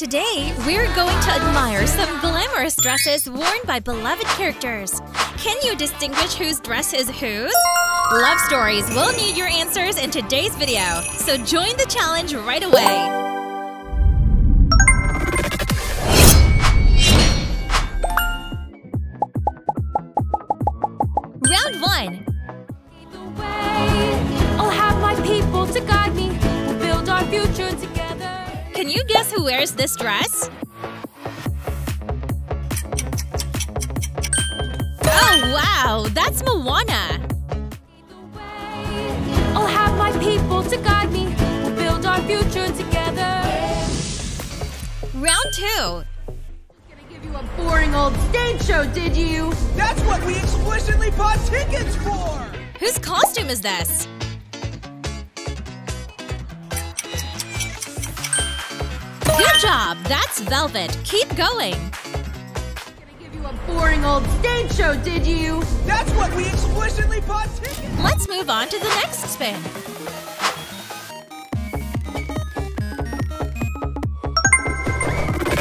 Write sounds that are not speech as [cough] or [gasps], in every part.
Today, we're going to admire some glamorous dresses worn by beloved characters. Can you distinguish whose dress is whose? Love stories will need your answers in today's video, so join the challenge right away! Can you guess who wears this dress? Oh wow, that's Moana! I'll have my people to guide me. We'll build our future together. Round 2 Gonna give you a boring old stage show, did you? That's what we explicitly bought tickets for! Whose costume is this? Good job! That's Velvet. Keep going. Gonna give you a boring old stage show, did you? That's what we explicitly bought tickets Let's move on to the next spin.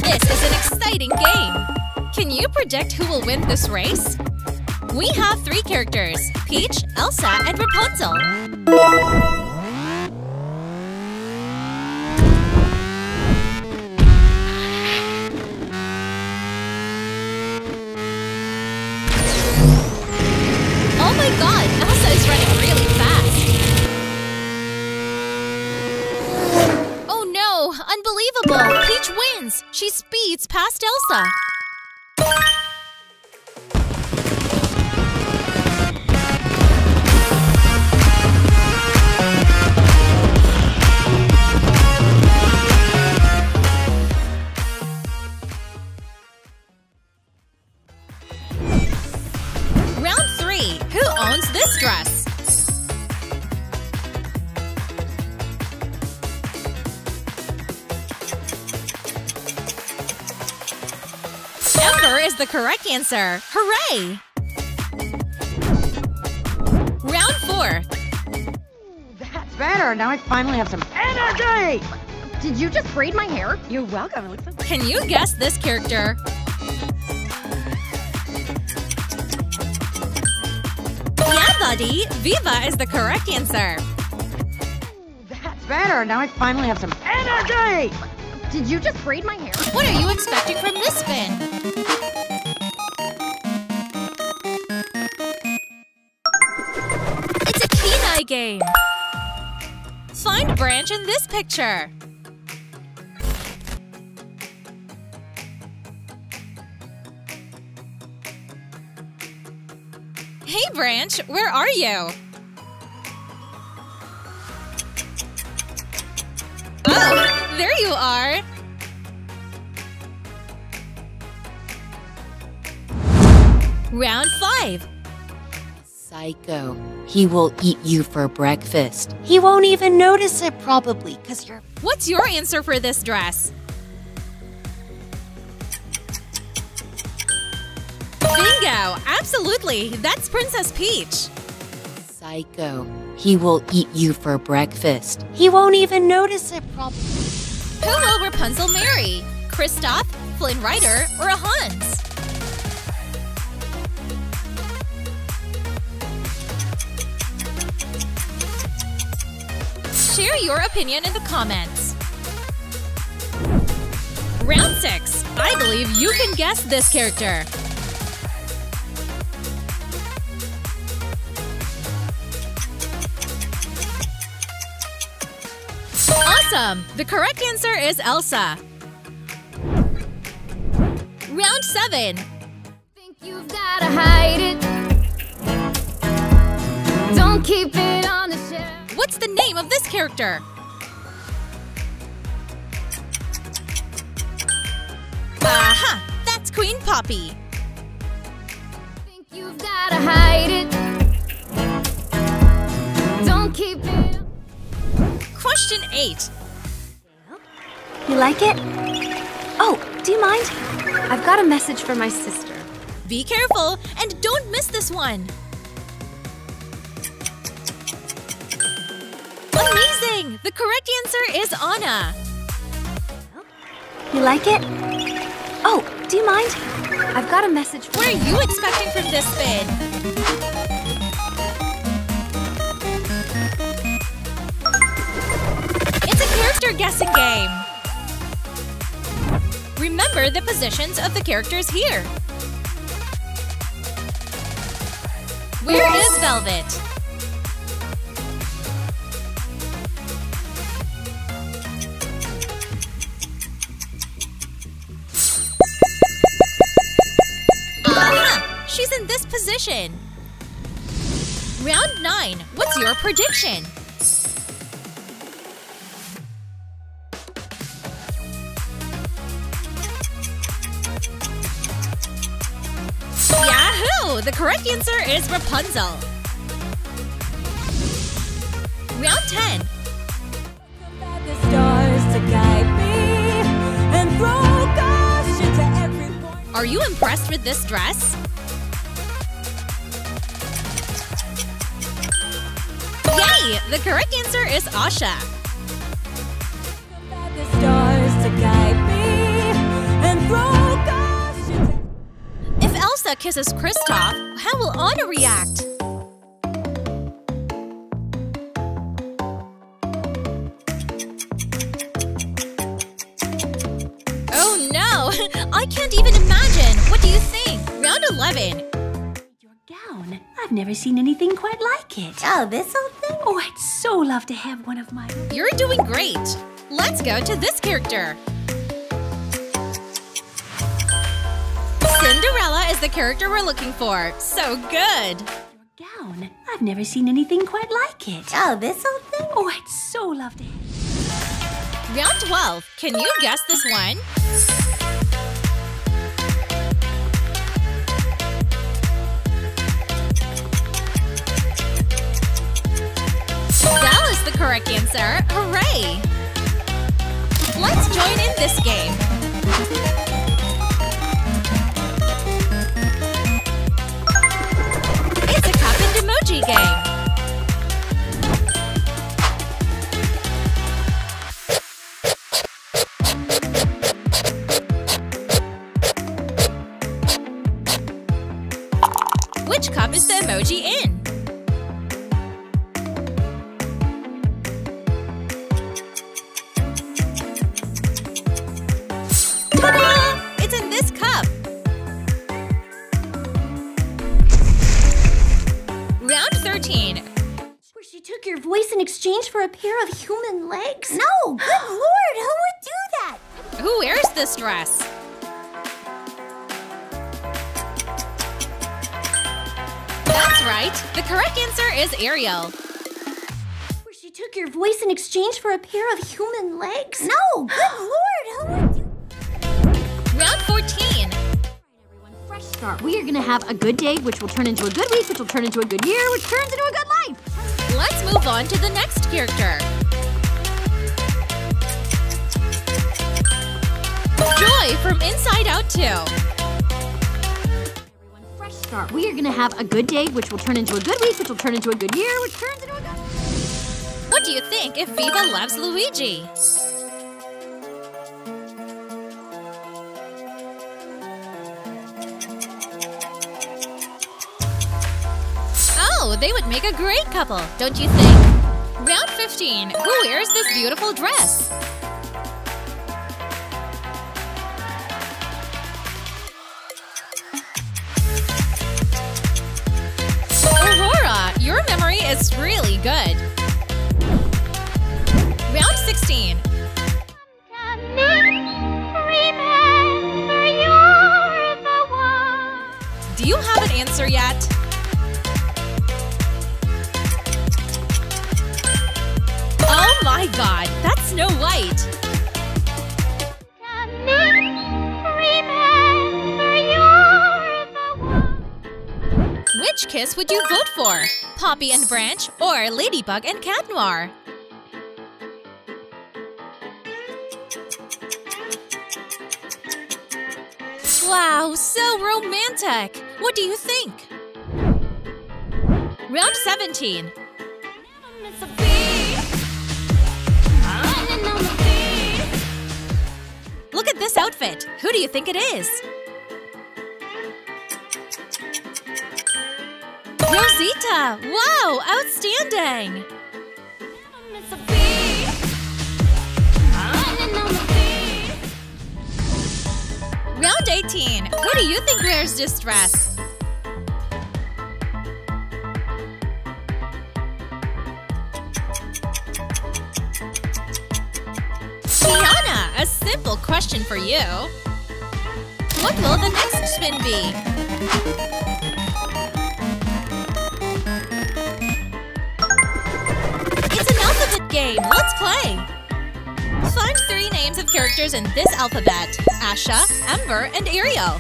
This is an exciting game. Can you predict who will win this race? We have three characters Peach, Elsa, and Rapunzel. Unbelievable! Peach wins! She speeds past Elsa. Correct answer. Hooray! Round four. That's better. Now I finally have some energy. Did you just braid my hair? You're welcome. It looks so Can you guess this character? Yeah, buddy. Viva is the correct answer. That's better. Now I finally have some energy. Did you just braid my hair? What are you expecting from this spin? Game. Find Branch in this picture. Hey, Branch, where are you? Oh, there you are. Round 5. Psycho. He will eat you for breakfast. He won't even notice it probably because you're. What's your answer for this dress? Bingo! Absolutely! That's Princess Peach. Psycho. He will eat you for breakfast. He won't even notice it probably. Who will Rapunzel marry? Kristoff, Flynn Rider, or a Hans? Share your opinion in the comments. Round 6. I believe you can guess this character. Awesome! The correct answer is Elsa. Round 7. Think you've gotta hide it. Don't keep it on the. What's the name of this character? Aha! That's Queen Poppy. Think you've gotta hide it. Don't keep it. Question 8. You like it? Oh, do you mind? I've got a message for my sister. Be careful and don't miss this one. Amazing! The correct answer is Anna. You like it? Oh, do you mind? I've got a message for What are you expecting from this spin? It's a character guessing game! Remember the positions of the characters here. Where is Velvet? In. Round 9. What's your prediction? Yahoo! The correct answer is Rapunzel. Round 10. the stars to guide me and throw caution to everyone. Are you impressed with this dress? The correct answer is Asha. If Elsa kisses Kristoff, how will Anna react? Oh no! [laughs] I can't I've never seen anything quite like it. Oh, this old thing? Oh, I'd so love to have one of my. You're doing great! Let's go to this character. Cinderella is the character we're looking for. So good! Your gown. I've never seen anything quite like it. Oh, this old thing? Oh, I'd so love to have. Round 12. Can you guess this one? The correct answer. Hooray! Let's join in this game. It's a cup and emoji game. Pair of human legs? No, good lord, who would do that? Who wears this dress? That's right. The correct answer is Ariel. Where she took your voice in exchange for a pair of human legs? No, good lord, who would do Round 14. Fresh start. We are gonna have a good day, which will turn into a good week, which will turn into a good year, which turns into a good life. Let's move on to the next character. Joy from Inside Out 2. Fresh start. We are gonna have a good day, which will turn into a good week, which will turn into a good year, which turns into a good. What do you think if Viva loves Luigi? They would make a great couple, don't you think? Round 15. Who wears this beautiful dress? Aurora, your memory is really good. Round 16. Poppy and Branch or Ladybug and Cat Noir? Wow, so romantic! What do you think? Round 17. Look at this outfit. Who do you think it is? Rosita! Wow, outstanding! Round 18. Who do you think wears this dress? Tiana, a simple question for you. What will the next spin be? Game. Let's play. Find three names of characters in this alphabet. Asha, Ember, and Ariel.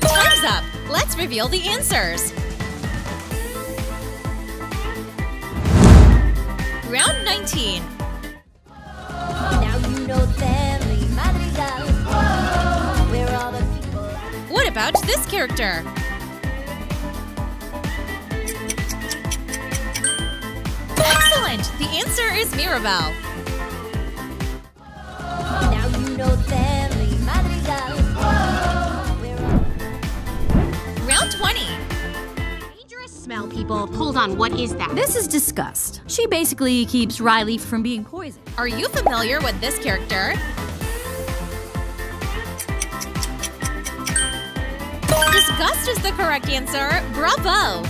Time's up! Let's reveal the answers! Round 19. You know family, madrigal. Where all the people. What about this character? Excellent! The answer is Mirabel. You know family, madrigal. Where all Round 20. Dangerous smell, people. Hold on, what is that? This is disgust. She basically keeps Riley from being poisoned. Are you familiar with this character? Disgust is the correct answer. Bravo!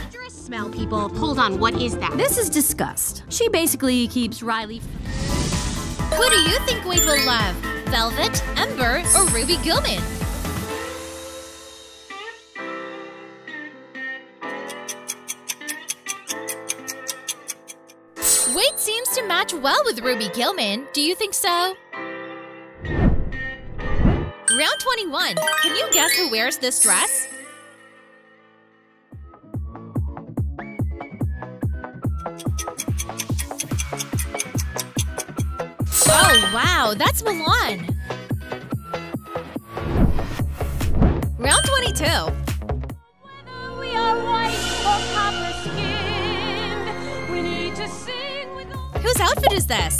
Dangerous smell, people. Hold on, what is that? This is disgust. She basically keeps Riley. Who do you think Wade will love? Velvet, Ember, or Ruby Gillman? Match well with Ruby Gillman. Do you think so? Round 21. Can you guess who wears this dress? Oh, wow, that's Mulan. Round 22. Whose outfit is this?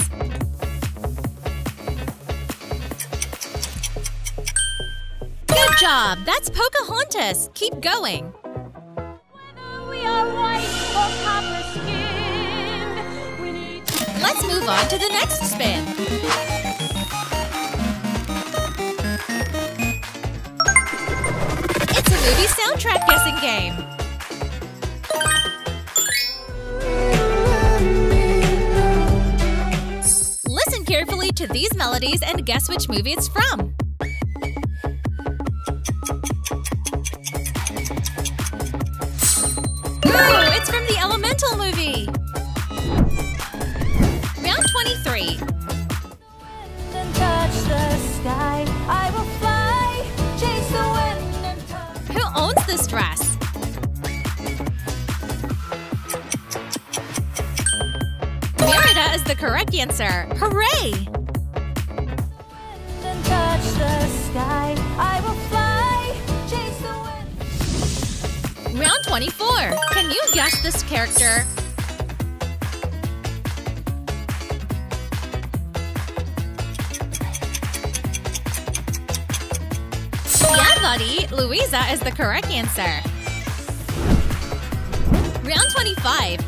Good job! That's Pocahontas! Keep going! Let's move on to the next spin. It's a movie soundtrack guessing game. To these melodies and guess which movie it's from. Ooh, it's from the Elemental movie. Round 23. And touch the sky. I will fly. Chase the wind and touch. Who owns this dress? Merida is the correct answer. Hooray! Touch the sky. I will fly. Chase the wind. Round 24. Can you guess this character? Yeah, buddy. Luisa is the correct answer. Round 25.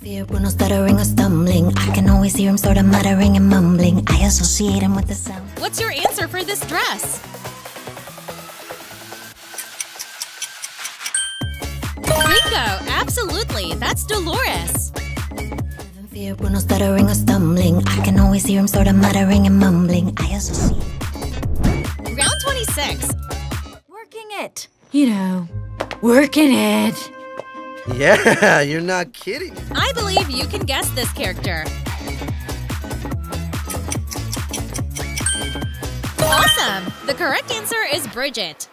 Live in fear, Bruno stuttering or stumbling. I can always hear him sort of muttering and mumbling. I associate him with the sound. What's your answer for this dress? Bingo! Absolutely! That's Dolores! Live in fear, Bruno stuttering or stumbling. I can always hear him sort of muttering and mumbling. I associate. Round 26. Working it. You know, working it. Yeah, [laughs] you're not kidding. I believe you can guess this character. Awesome! The correct answer is Bridget.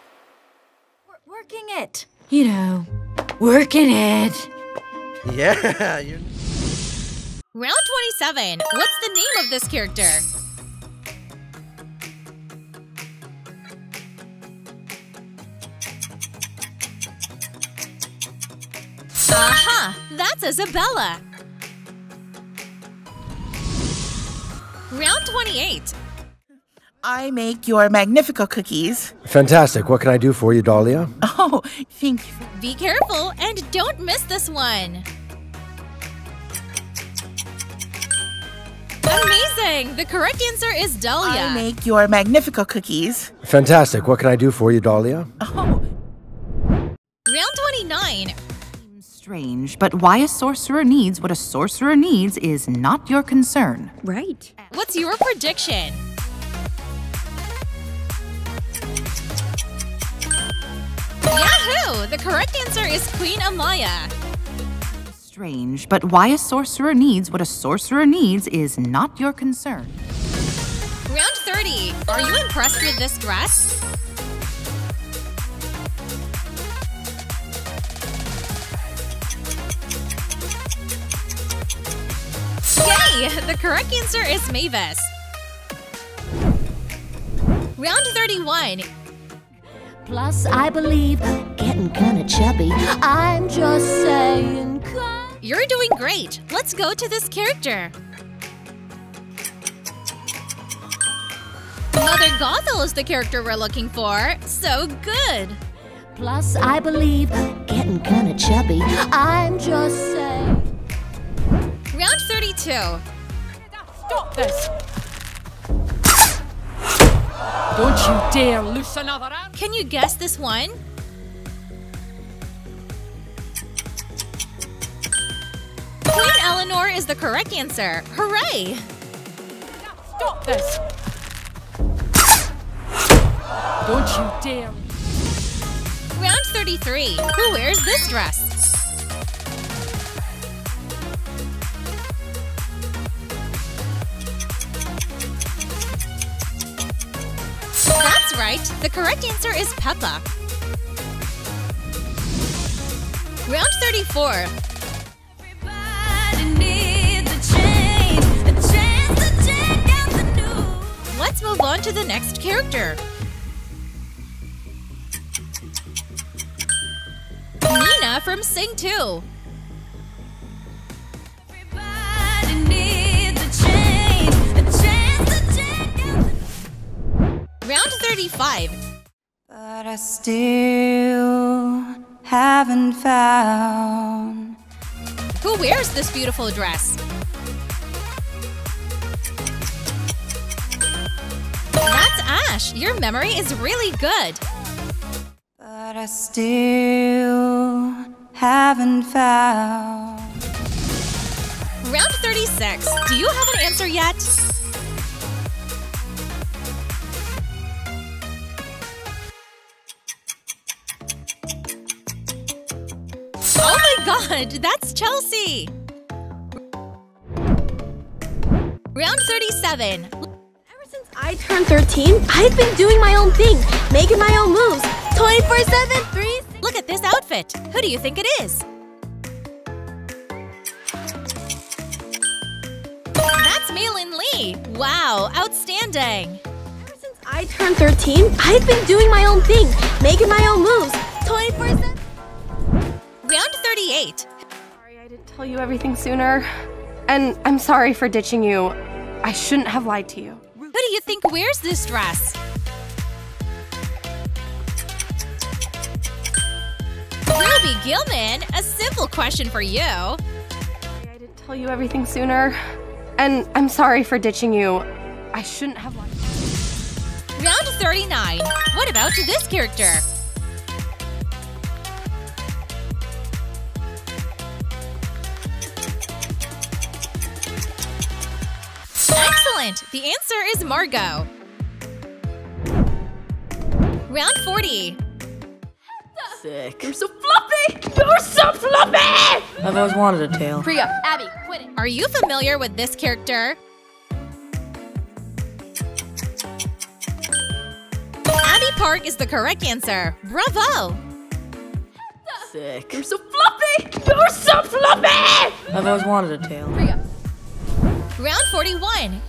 Working it. You know, working it. Yeah, [laughs] you're. Round 27. What's the name of this character? Uh-huh. That's Isabella. Round 28. I make your Magnifico cookies. Fantastic. What can I do for you, Dahlia? Oh, thank you. Be careful and don't miss this one. Amazing! The correct answer is Dahlia. I make your Magnifico cookies. Fantastic. What can I do for you, Dahlia? Oh, Strange, but why a sorcerer needs what a sorcerer needs is not your concern. Right. What's your prediction? Yahoo! The correct answer is Queen Amaya. Strange, but why a sorcerer needs what a sorcerer needs is not your concern. Round 30. Are you impressed with this dress? Yay! The correct answer is Mavis. Round 31. Plus, I believe getting kinda chubby. I'm just saying. You're doing great. Let's go to this character. Mother Gothel is the character we're looking for. So good. Plus, I believe getting kinda chubby. I'm just saying. Round 32. Stop this! Don't you dare loose another out! Can you guess this one? Queen Elinor is the correct answer. Hooray! Stop this! Don't you dare! Round 33. Who wears this dress? Right. The correct answer is Peppa. Round 34. Let's move on to the next character. Nina from Sing 2. 35. But I still haven't found. Who wears this beautiful dress? That's Ash. Your memory is really good. But I still haven't found. Round 36. Do you have an answer yet? God, that's Chelsea! Round 37. Ever since I turned 13. I've been doing my own thing, making my own moves. 24 7, 3. Look at this outfit. Who do you think it is? That's Meilin Lee. Wow, outstanding. Ever since I turned 13. I've been doing my own thing, making my own moves. 24 7. Round 38. Sorry I didn't tell you everything sooner. And I'm sorry for ditching you. I shouldn't have lied to you. Who do you think wears this dress? Ruby Gillman, a simple question for you. I didn't tell you everything sooner. And I'm sorry for ditching you. I shouldn't have lied. Round 39. What about this character? Excellent! The answer is Margo. Round 40. Sick. You're so floppy! You're so floppy! I've always wanted a tail. Priya, Abby, quit it. Are you familiar with this character? Abby Park is the correct answer. Bravo! Sick. You're so floppy! You're so floppy! I've always wanted a tail. Priya. Round 41.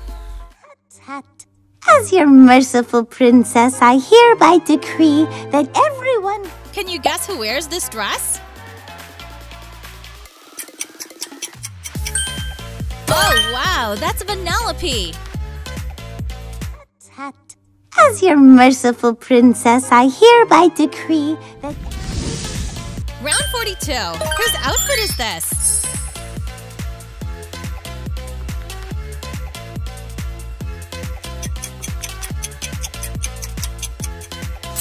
As your merciful princess, I hereby decree that everyone. Can you guess who wears this dress? Oh, wow, that's Vanellope. As your merciful princess, I hereby decree that. Round 42. Whose outfit is this?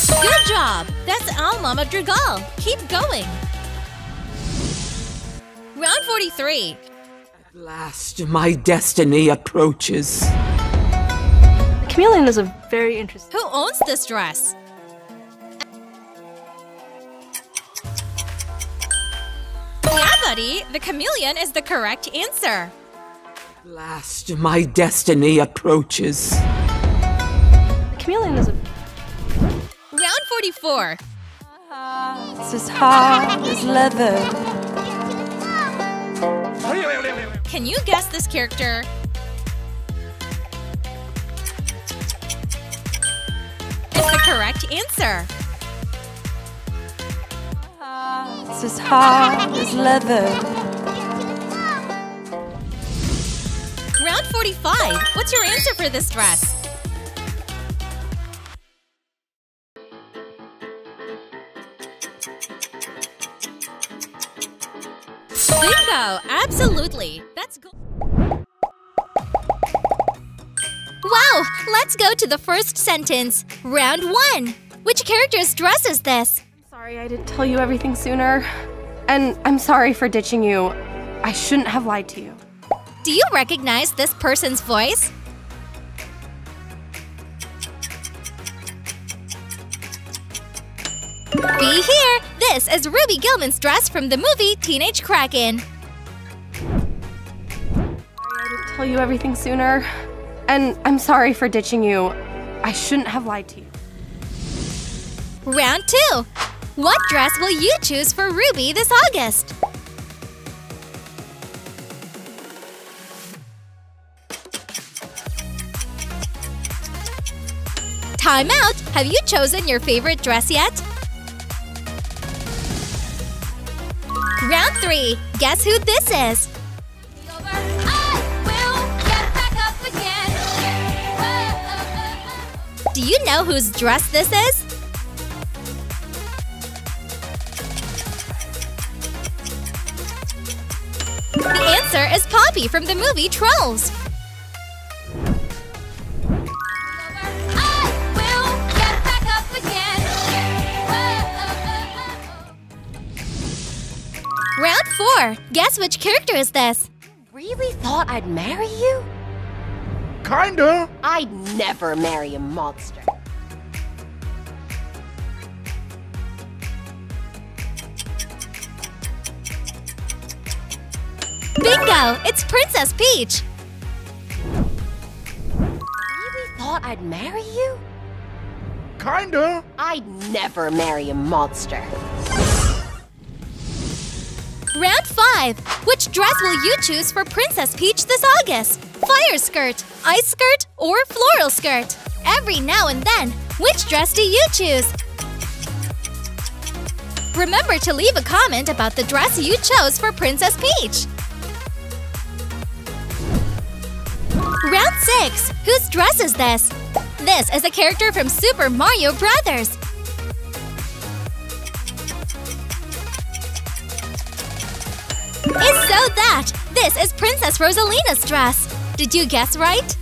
Good job! That's Alma Madrigal. Keep going. Round 43. At last, my destiny approaches. Chameleon is a very interesting. Who owns this dress? Yeah, buddy, the chameleon is the correct answer. At last, my destiny approaches. Chameleon is a. Round 44. It's as hard as leather. Can you guess this character? It's the correct answer. It's as hard as leather. Round 45. What's your answer for this dress? Bingo! Absolutely. That's go- Wow! Let's go to the first sentence. Round one. Which character's dress is this? I'm sorry I didn't tell you everything sooner. And I'm sorry for ditching you. I shouldn't have lied to you. Do you recognize this person's voice? Be here! This is Ruby Gillman's dress from the movie Teenage Kraken. Tell you everything sooner. And I'm sorry for ditching you. I shouldn't have lied to you. Round two. What dress will you choose for Ruby this August? Time out! Have you chosen your favorite dress yet? Round 3. Guess who this is? You know whose dress this is? The answer is Poppy from the movie Trolls. Round 4. Guess which character is this? Really thought I'd marry you? Kinda. I'd never marry a monster. Bingo! It's Princess Peach! Really thought I'd marry you? Kinda. I'd never marry a monster. Round 5. Which dress will you choose for Princess Peach this August? Fire skirt, ice skirt, or floral skirt? Every now and then, which dress do you choose? Remember to leave a comment about the dress you chose for Princess Peach. Round 6. Whose dress is this? This is a character from Super Mario Brothers. Is so that this is Princess Rosalina's dress. Did you guess right?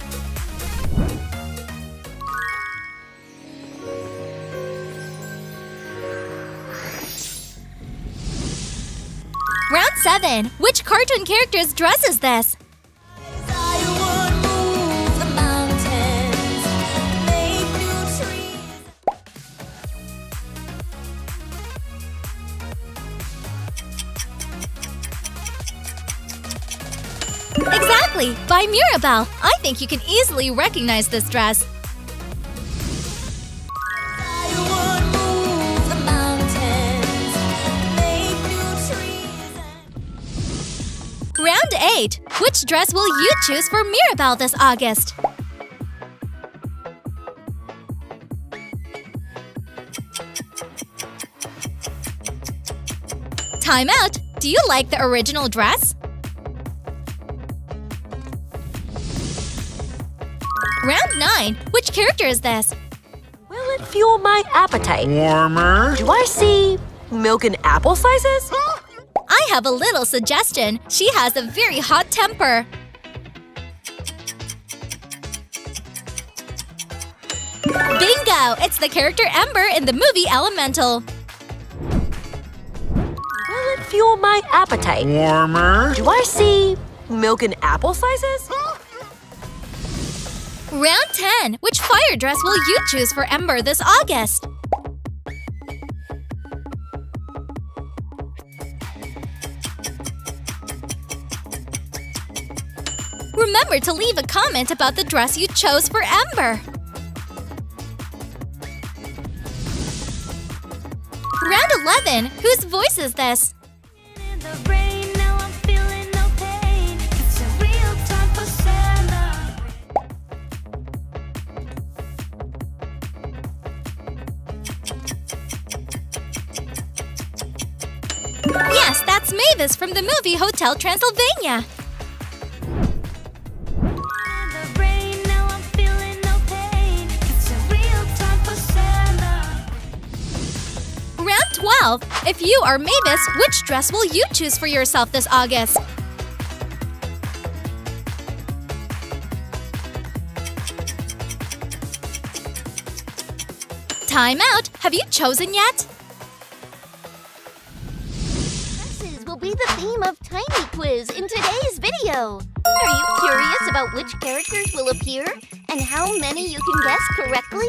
Round 7. Which cartoon character's dress is this? Exactly! By Mirabel! I think you can easily recognize this dress. Round 8. Which dress will you choose for Mirabel this August? Time out! Do you like the original dress? Round 9. Which character is this? Will it fuel my appetite? Warmer. Do I see milk and apple sizes? [gasps] I have a little suggestion. She has a very hot temper. Bingo! It's the character Ember in the movie Elemental. Will it fuel my appetite? Warmer. Do I see milk and apple sizes? [gasps] [gasps] Round 10. Which fire dress will you choose for Ember this August? Remember to leave a comment about the dress you chose for Ember. Round 11. Whose voice is this? Mavis from the movie Hotel Transylvania. Round 12. If you are Mavis, which dress will you choose for yourself this August? Time out! Have you chosen yet? Today's video. Are you curious about which characters will appear and how many you can guess correctly?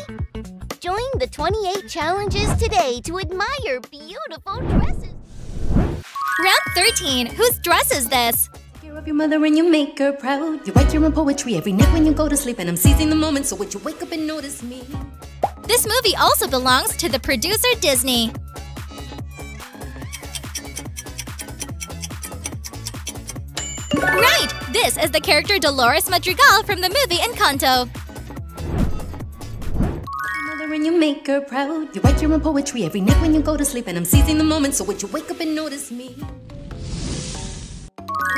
Join the 28 challenges today to admire beautiful dresses. Round 13. Whose dress is this? Cheer up your mother and you make her proud. You write your own poetry every night when you go to sleep, and I'm seizing the moment so when you wake up and notice me. This movie also belongs to the producer Disney. Right! This is the character Dolores Madrigal from the movie Encanto. Mother and you make her proud. You write your own poetry every night when you go to sleep, and I'm seizing the moment so when you wake up and notice me.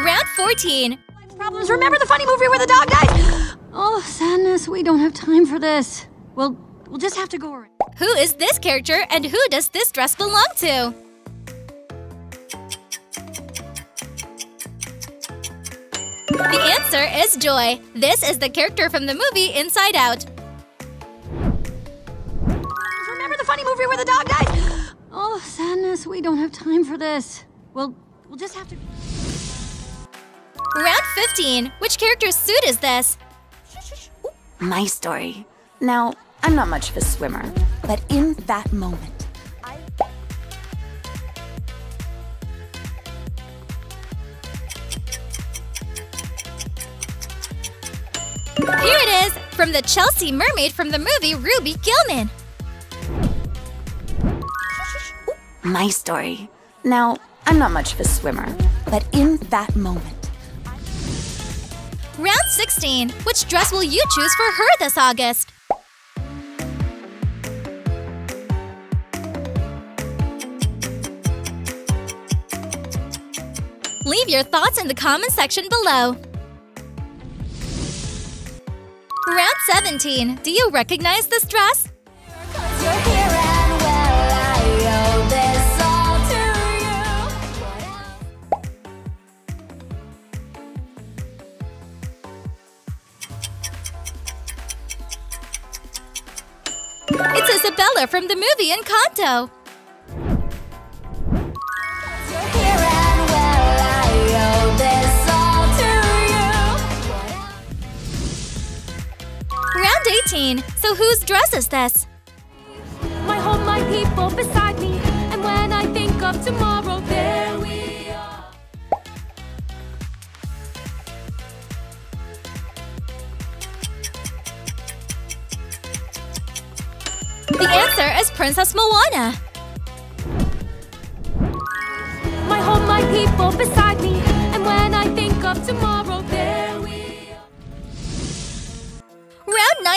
Round 14. Problems. Remember the funny movie where the dog died? Oh, sadness. We don't have time for this. Well, we'll just have to go around. Who is this character and who does this dress belong to? The answer is Joy. This is the character from the movie Inside Out. Remember the funny movie where the dog died? Oh, sadness. We don't have time for this. Well, we'll just have to. Round 15. Which character's suit is this? My story. Now, I'm not much of a swimmer, but in that moment, Here it is from the Chelsea Mermaid from the movie Ruby Gillman. my story. Now, I'm not much of a swimmer, but in that moment, Round 16. Which dress will you choose for her this August? Leave your thoughts in the comment section below. Round 17. Do you recognize this dress? It's Isabella from the movie Encanto. 18. So whose dress is this? My home, my people beside me. And when I think of tomorrow, there we are. The answer is Princess Moana. My home, my people beside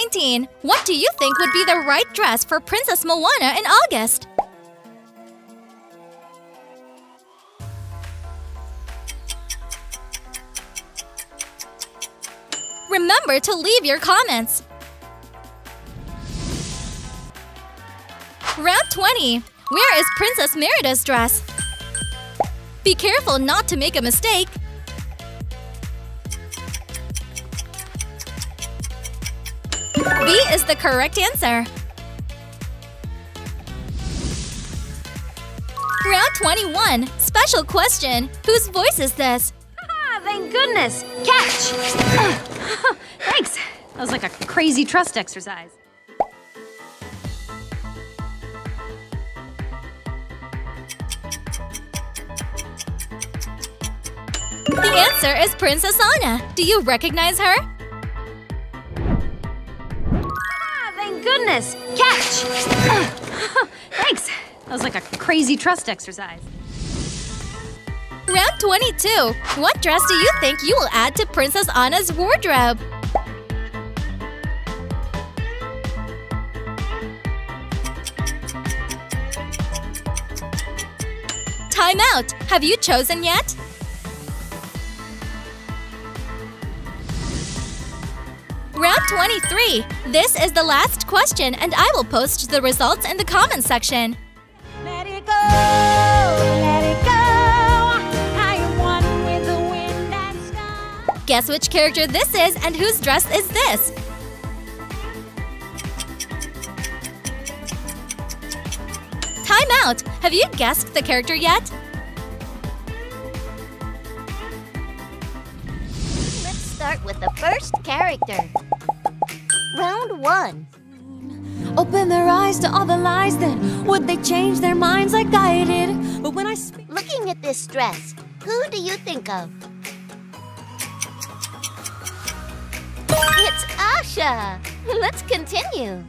19. What do you think would be the right dress for Princess Moana in August? Remember to leave your comments! Round 20. Where is Princess Merida's dress? Be careful not to make a mistake! Is the correct answer. Round 21. Special question. Whose voice is this? Ah, thank goodness! Catch! [sighs] Thanks. That was like a crazy trust exercise. The answer is Princess Anna. Do you recognize her? Catch! [laughs] Thanks. That was like a crazy trust exercise. Round 22. What dress do you think you will add to Princess Anna's wardrobe? Time out! Have you chosen yet? 23. This is the last question, and I will post the results in the comment section. Let it go, let it go. I am one with the wind and sky. Guess which character this is and whose dress is this? Time out! Have you guessed the character yet? Let's start with the first character. Round one. Open their eyes to all the lies, then would they change their minds like I did? But when I speak, Looking at this dress, who do you think of? It's Asha. Let's continue.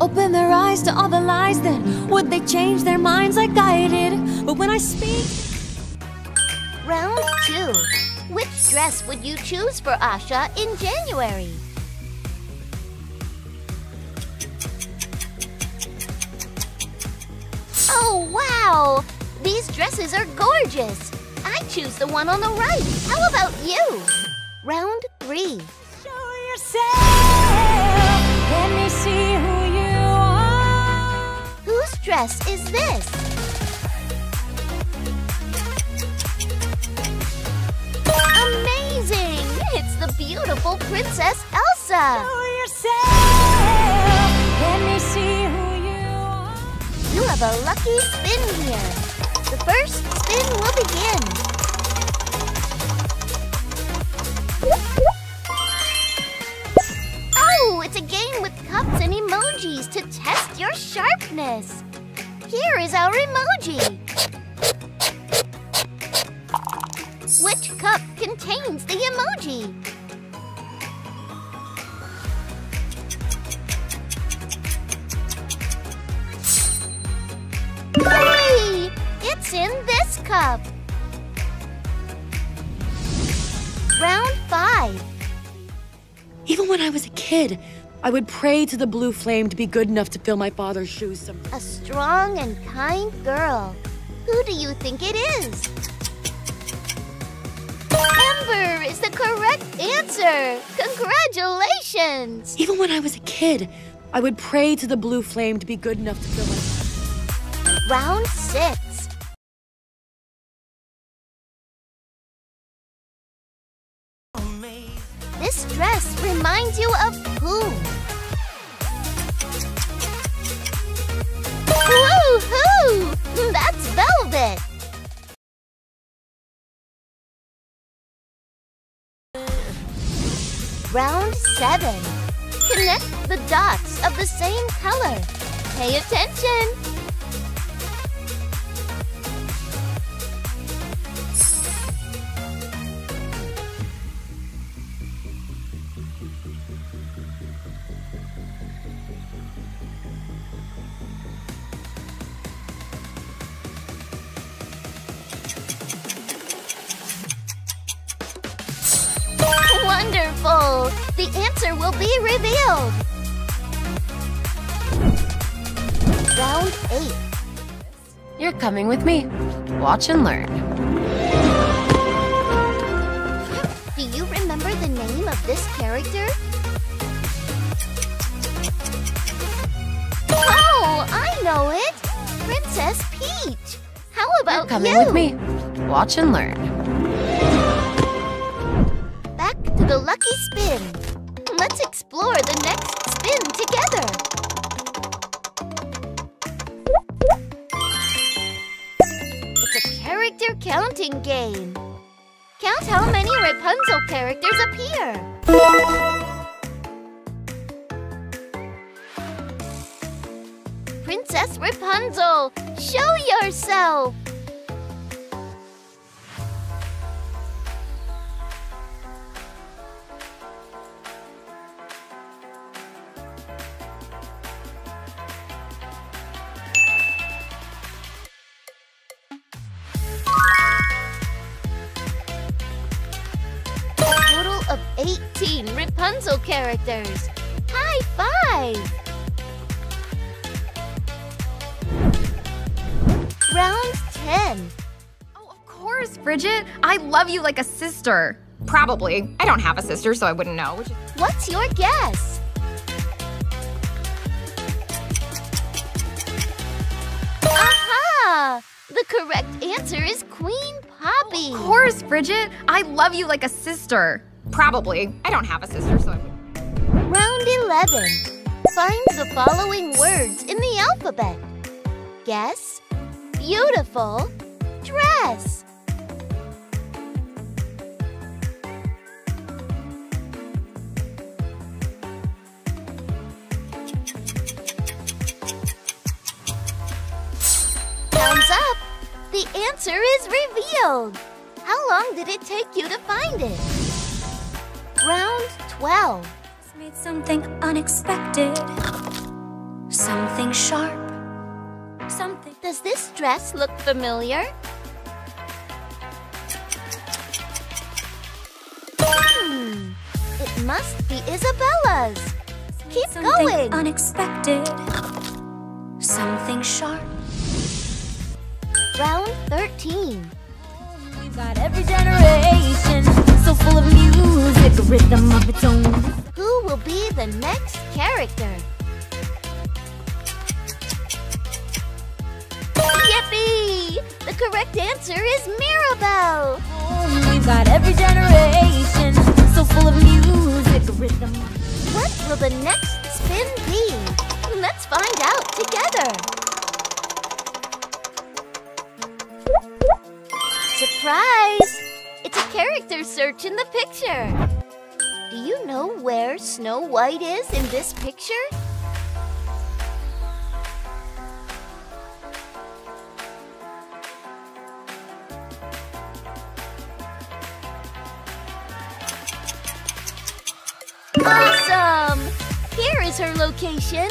open their eyes to all the lies, then would they change their minds like I did? But when I speak, Round two. Which dress would you choose for Asha in January? Oh, wow! These dresses are gorgeous. I choose the one on the right. How about you? Round three. Show yourself. Let me see who you are. Whose dress is this? Amazing! It's the beautiful Princess Elsa. Show yourself. You have a lucky spin here. The first spin will begin. Oh, it's a game with cups and emojis to test your sharpness. Here is our emoji. Which cup contains the emoji? Cup. Round five. Even when I was a kid, I would pray to the blue flame to be good enough to fill my father's shoes some A strong and kind girl. Who do you think it is? Ember is the correct answer. Congratulations. Even when I was a kid, I would pray to the blue flame to be good enough to fill my Round six. Reminds you of? Woohoo! [laughs] That's velvet. Round seven. Connect the dots of the same color. Pay attention. Revealed. Round 8. You're coming with me. Watch and learn. Do you remember the name of this character? Oh, I know it! Princess Peach. How about you? Coming you? with me. Watch and learn. Back to the lucky spin. Let's explore the next spin together. It's a character counting game. Count how many Rapunzel characters appear. Princess Rapunzel, show yourself! Rapunzel characters. High five! Round 10. Oh, Of course, Bridget. I love you like a sister. Probably. I don't have a sister, so I wouldn't know. Is What's your guess? Aha! The correct answer is Queen oh, Poppy. Of course, Bridget. I love you like a sister. Probably. I don't have a sister, so I wouldn't. Round 11. Find the following words in the alphabet. Guess, beautiful, dress. Time's up. The answer is revealed. How long did it take you to find it? Round 12. Made something unexpected. Something sharp. Something. Does this dress look familiar? Hmm. It must be Isabela's. Keep something going. unexpected. Something sharp. Round 13. We've got every generation so full of music, a rhythm of its own. Who will be the next character? Yippee! The correct answer is Mirabel. Oh, We've got every generation so full of music, a rhythm. What will the next spin be? Let's find out together. Surprise! It's a character search in the picture. Do you know where Snow White is in this picture? Awesome! Here is her location.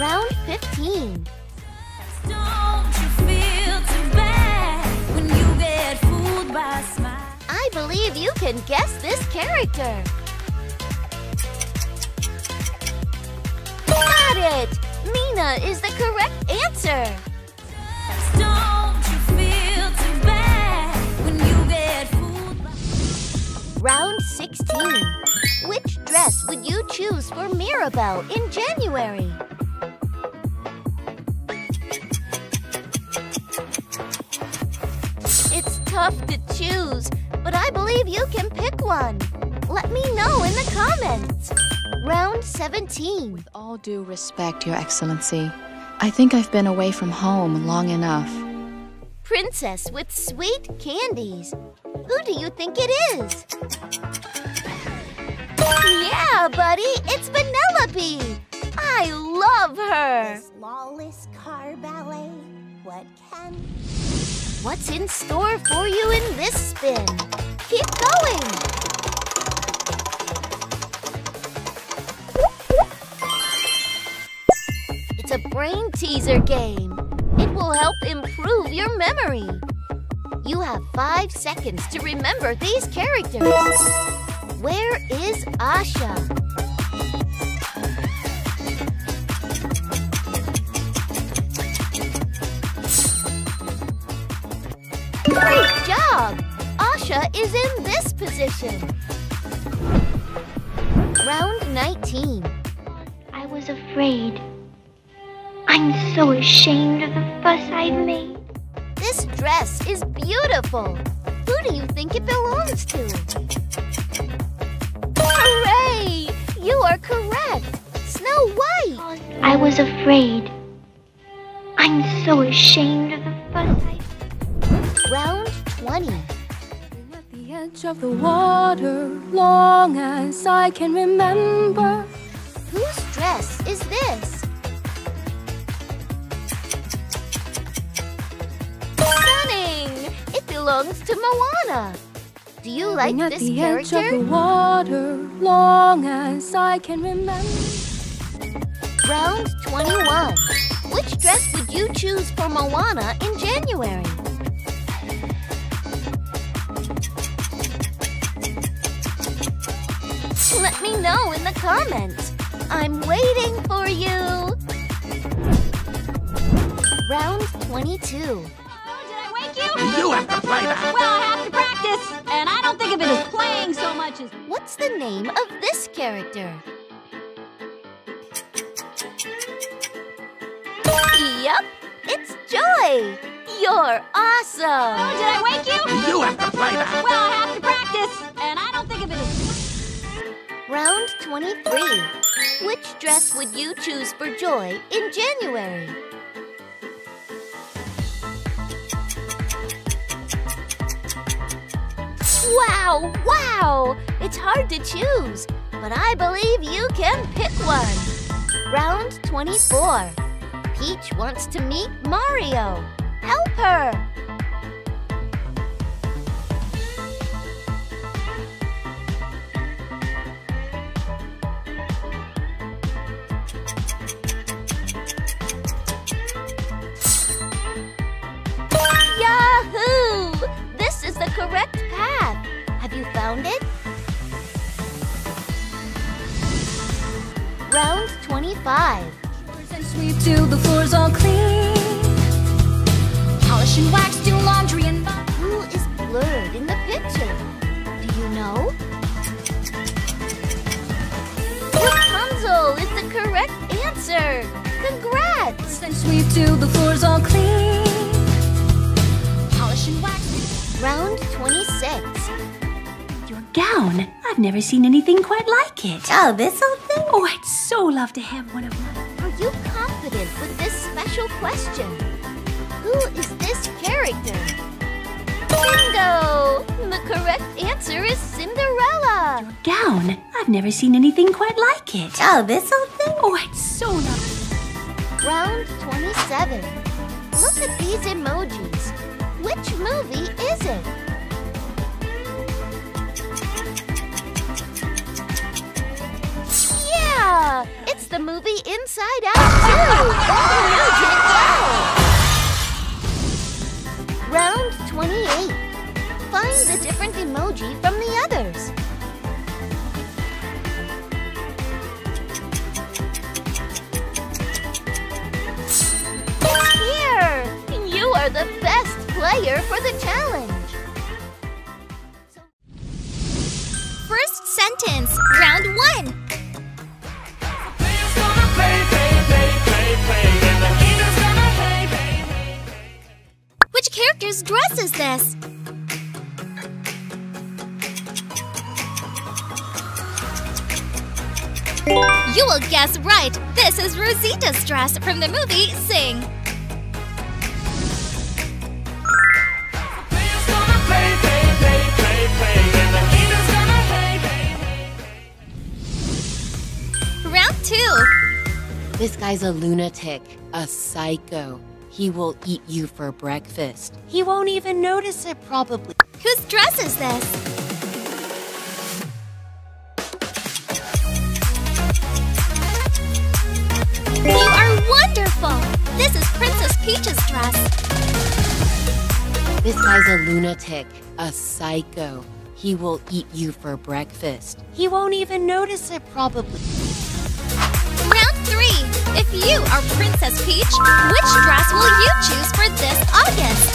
Round 15. I believe you can guess this character. Got it! Mina is the correct answer. Round 16. Which dress would you choose for Mirabel in January? Tough to choose, but I believe you can pick one. Let me know in the comments. Round 17. With all due respect, Your Excellency, I think I've been away from home long enough. Princess with sweet candies. Who do you think it is? Yeah, buddy, it's Vanellope. I love her. This Lawless car ballet. What can What's in store for you in this spin? Keep going. It's a brain teaser game. It will help improve your memory. You have five seconds to remember these characters. Where is Asha? Is in this position. Round 19. I was was afraid. I'm so ashamed of the fuss I've made. This dress is beautiful. Who do you think it belongs to? Hooray! You are correct. Snow White. I was afraid. I'm so ashamed of the fuss I. Made. Round 20. Edge of the water, long as I can remember. Whose dress is this? Stunning! It belongs to Moana. Do you like at this the edge of the water, long as I can remember. Round 21. Which dress would you choose for Moana in January? Me know in the comments. I'm waiting for you. Round 22. You You have to play that. Well, I have to practice, and I don't think of it as playing so much as. What's the name of this character? Yep, it's Joy. You're awesome. Oh, did I wake you? You have to play that. Well, I have to practice, Round 23. Which dress would you choose for Joy in January? Wow, wow! It's hard to choose, but I believe you can pick one. Round 24. Peach wants to meet Mario. Help her! Correct path. Have you found it? Round 25. And sweep till the floor's all clean. Polish and wax, do laundry and. Who is blurred in the picture? Do you know? Rapunzel is the correct answer. Congrats! And sweep till the floor's all clean. Polish and wax. Round 26. Your gown. I've never seen anything quite like it. Oh, this old thing? Oh, I'd so love to have one of mine. Are you confident with this special question? Who is this character? Bingo! The correct answer is Cinderella. Your gown. I've never seen anything quite like it. Oh, this old thing? Oh, I'd so love. Round 27. Look at these emojis. Which movie is it? Yeah! It's the movie Inside Out 2! You did! Round 28. Find the different emoji from the others. Here! You are the best player for the challenge. First sentence, round one. Which character's dress is this? You will guess right. This is Rosita's dress from the movie Sing. Two. This guy's a lunatic, a psycho. He will eat you for breakfast. He won't even notice it, probably. Whose dress is this? You are wonderful! This is Princess Peach's dress. This guy's a lunatic, a psycho. He will eat you for breakfast. He won't even notice it, probably. If you are Princess Peach, which dress will you choose for this August?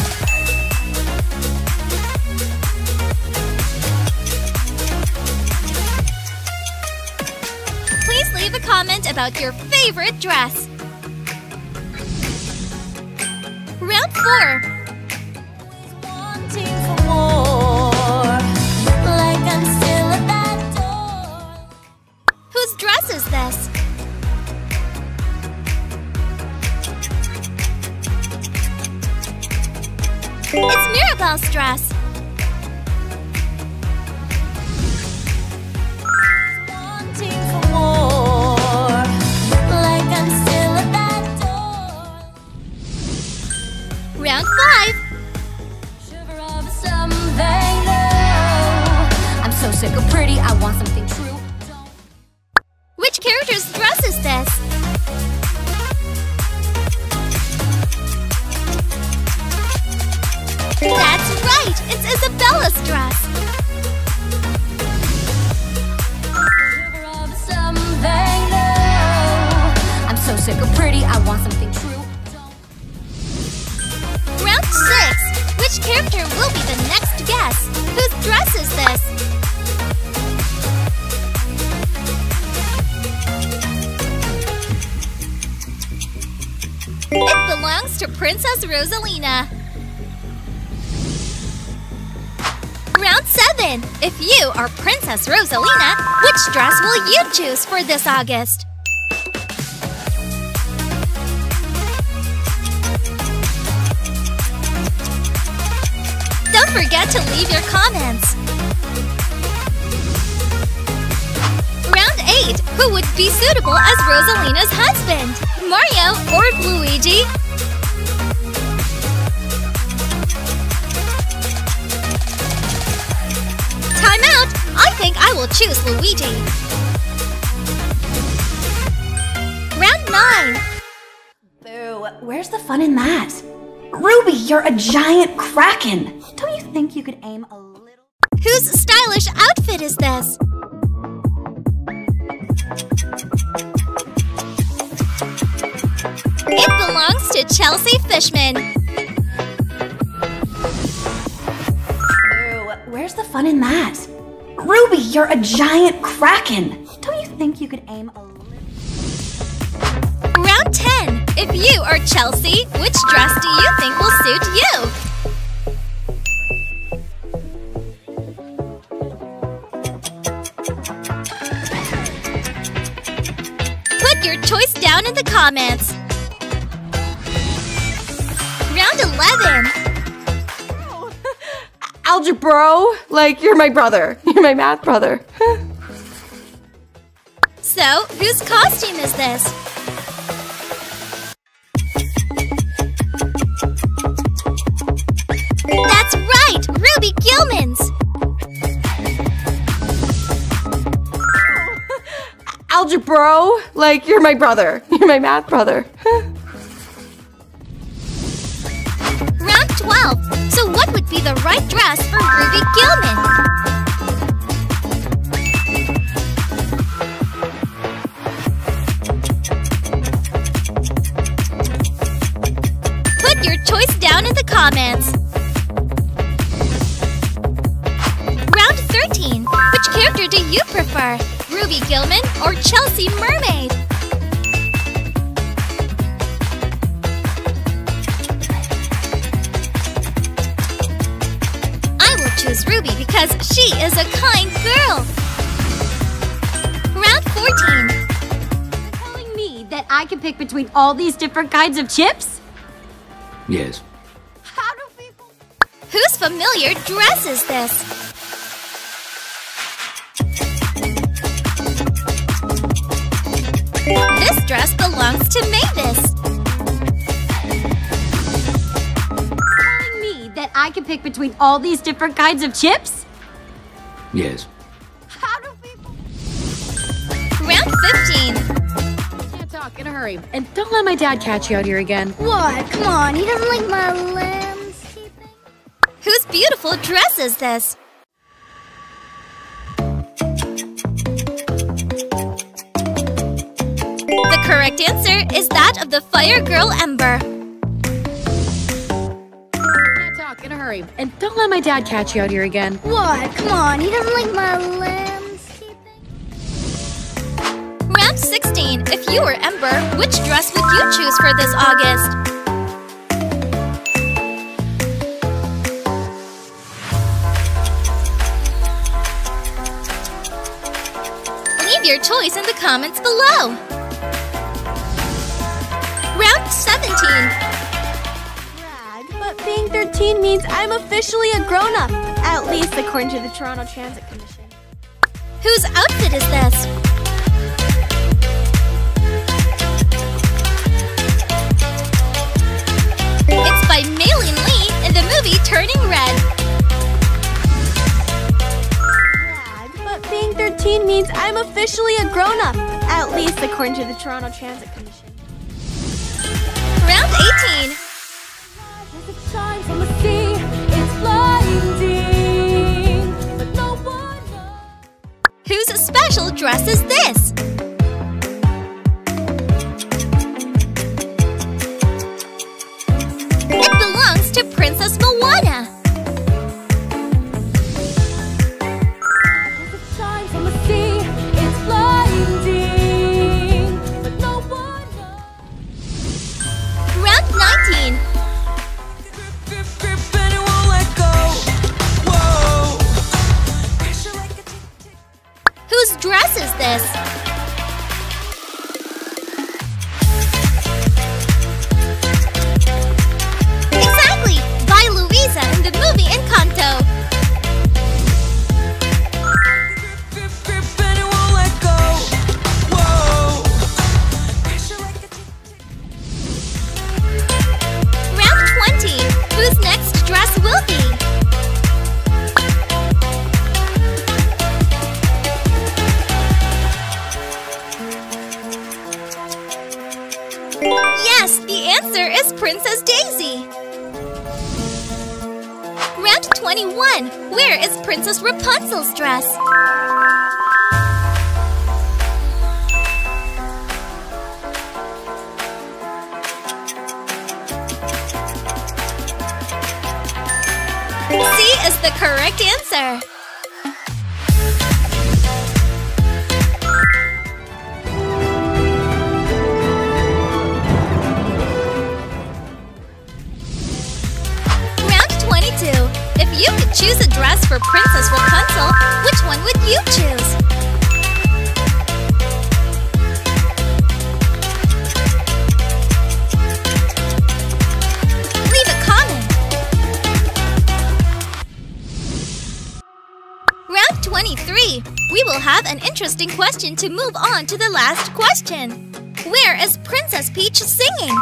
Please leave a comment about your favorite dress. Round 4. Whose dress is this? It's Mirabel's dress. Round 5. I'm so sick of pretty, I want something true. Which character's dress is this? That's right! It's Isabela's dress! I'm so sick of pretty, I want something true. Round 6. Which character will be the next guest? Whose dress is this? It belongs to Princess Rosalina. 7. If you are Princess Rosalina, which dress will you choose for this August? Don't forget to leave your comments. Round 8. Who would be suitable as Rosalina's husband? Mario or Luigi? Think I will choose Luigi. Round 9. Boo, where's the fun in that? Ruby, you're a giant kraken! Don't you think you could aim a little? Whose stylish outfit is this? It belongs to Chelsea Fishman. Boo, where's the fun in that? Ruby, you're a giant kraken! Don't you think you could aim a little? Round 10. If you are Chelsea, which dress do you think will suit you? Put your choice down in the comments. Round 11. Algebro? Like, you're my brother. [laughs] You're my math brother. [laughs] So, whose costume is this? That's right! Ruby Gillman's! [laughs] algebra. Like, you're my brother. You're my math brother. All these different kinds of chips? Yes. Whose familiar dress is this? This dress belongs to Mavis. Telling me that I can pick between all these different kinds of chips? Yes. Round 15. Can't talk in a hurry. And don't let my dad catch you out here again. What? Come on, he doesn't like my limbs. Whose beautiful dress is this? The correct answer is that of the fire girl Ember. Can't talk in a hurry. And don't let my dad catch you out here again. What? Come on, he doesn't like my limbs. 16. If you were Ember, which dress would you choose for this August? Leave your choice in the comments below! Round 17! But being 13 means I'm officially a grown-up, at least according to the Toronto Transit Commission. Whose outfit is this? By Meilin Lee in the movie Turning Red. But being 13 means I'm officially a grown-up, at least according to the Toronto Transit Commission. Round 18. Shines on the sea, it's blinding, but no one Whose special dress is this? Princess Moana. 23. We will have an interesting question to move on to the last question. Where is Princess Peach singing?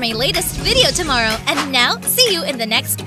My latest video tomorrow. And now, see you in the next